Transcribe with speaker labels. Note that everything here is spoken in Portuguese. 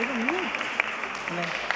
Speaker 1: Todo mundo.
Speaker 2: Né?